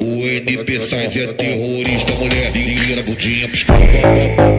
O NP Sainz é terrorista, mulher. Vira a bundinha pros.